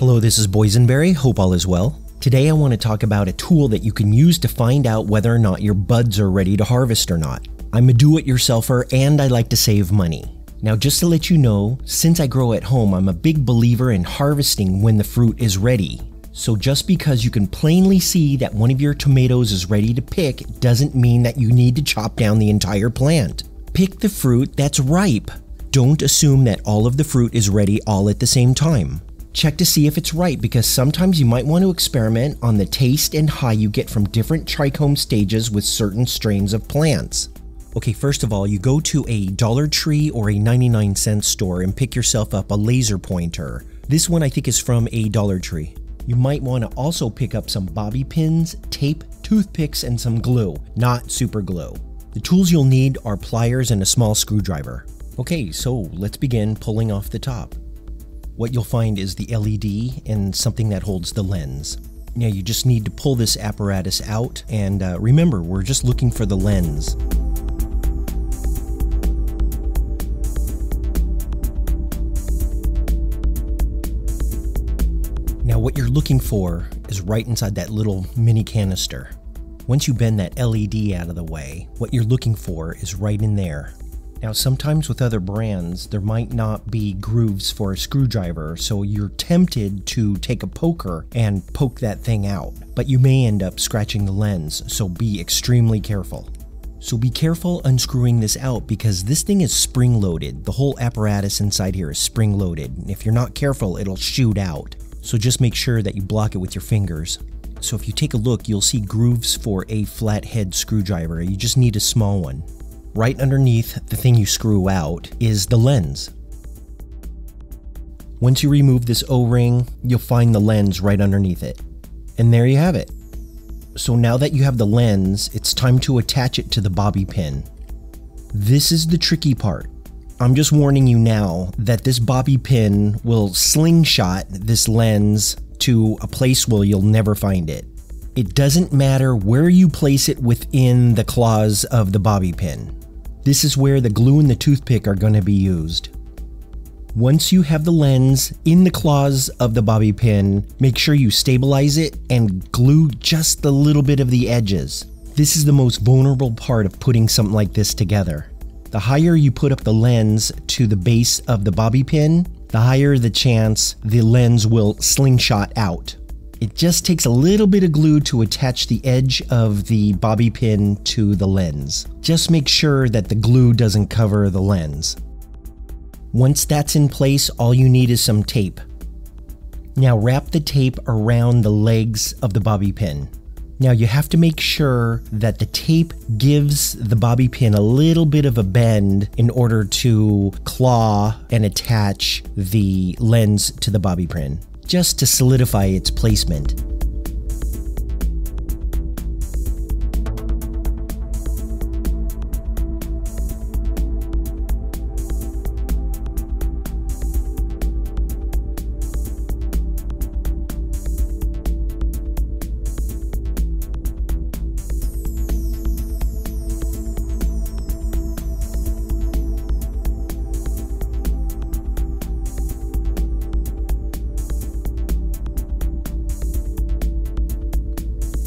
Hello, this is Boysenberry. Hope all is well. Today I want to talk about a tool that you can use to find out whether or not your buds are ready to harvest or not. I'm a do-it-yourselfer and I like to save money. Now just to let you know, since I grow at home, I'm a big believer in harvesting when the fruit is ready. So just because you can plainly see that one of your tomatoes is ready to pick doesn't mean that you need to chop down the entire plant. Pick the fruit that's ripe. Don't assume that all of the fruit is ready all at the same time. Check to see if it's right because sometimes you might want to experiment on the taste and high you get from different trichome stages with certain strains of plants. Okay, first of all, you go to a Dollar Tree or a 99 cent store and pick yourself up a laser pointer. This one I think is from a Dollar Tree. You might want to also pick up some bobby pins, tape, toothpicks, and some glue, not super glue. The tools you'll need are pliers and a small screwdriver. Okay, so let's begin pulling off the top what you'll find is the LED and something that holds the lens. Now you just need to pull this apparatus out and uh, remember we're just looking for the lens. Now what you're looking for is right inside that little mini canister. Once you bend that LED out of the way, what you're looking for is right in there. Now, sometimes with other brands, there might not be grooves for a screwdriver, so you're tempted to take a poker and poke that thing out, but you may end up scratching the lens, so be extremely careful. So be careful unscrewing this out because this thing is spring loaded. The whole apparatus inside here is spring loaded. If you're not careful, it'll shoot out. So just make sure that you block it with your fingers. So if you take a look, you'll see grooves for a flathead screwdriver. You just need a small one. Right underneath the thing you screw out is the lens. Once you remove this O-ring, you'll find the lens right underneath it. And there you have it. So now that you have the lens, it's time to attach it to the bobby pin. This is the tricky part. I'm just warning you now that this bobby pin will slingshot this lens to a place where you'll never find it. It doesn't matter where you place it within the claws of the bobby pin. This is where the glue and the toothpick are going to be used. Once you have the lens in the claws of the bobby pin, make sure you stabilize it and glue just a little bit of the edges. This is the most vulnerable part of putting something like this together. The higher you put up the lens to the base of the bobby pin, the higher the chance the lens will slingshot out. It just takes a little bit of glue to attach the edge of the bobby pin to the lens. Just make sure that the glue doesn't cover the lens. Once that's in place, all you need is some tape. Now wrap the tape around the legs of the bobby pin. Now you have to make sure that the tape gives the bobby pin a little bit of a bend in order to claw and attach the lens to the bobby pin just to solidify its placement.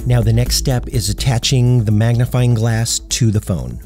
Now the next step is attaching the magnifying glass to the phone.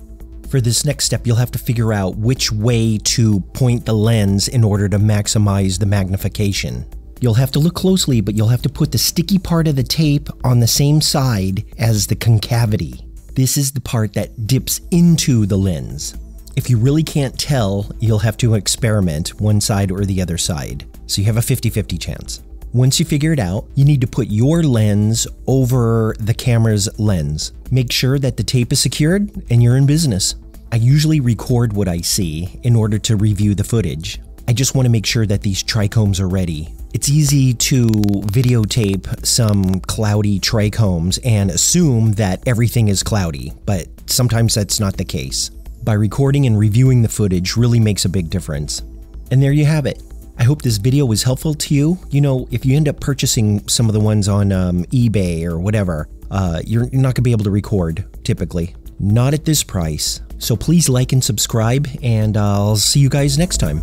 For this next step, you'll have to figure out which way to point the lens in order to maximize the magnification. You'll have to look closely, but you'll have to put the sticky part of the tape on the same side as the concavity. This is the part that dips into the lens. If you really can't tell, you'll have to experiment one side or the other side. So you have a 50 50 chance. Once you figure it out, you need to put your lens over the camera's lens. Make sure that the tape is secured and you're in business. I usually record what I see in order to review the footage. I just want to make sure that these trichomes are ready. It's easy to videotape some cloudy trichomes and assume that everything is cloudy, but sometimes that's not the case. By recording and reviewing the footage really makes a big difference. And there you have it. I hope this video was helpful to you. You know, if you end up purchasing some of the ones on um, eBay or whatever, uh, you're, you're not going to be able to record typically. Not at this price. So please like and subscribe, and I'll see you guys next time.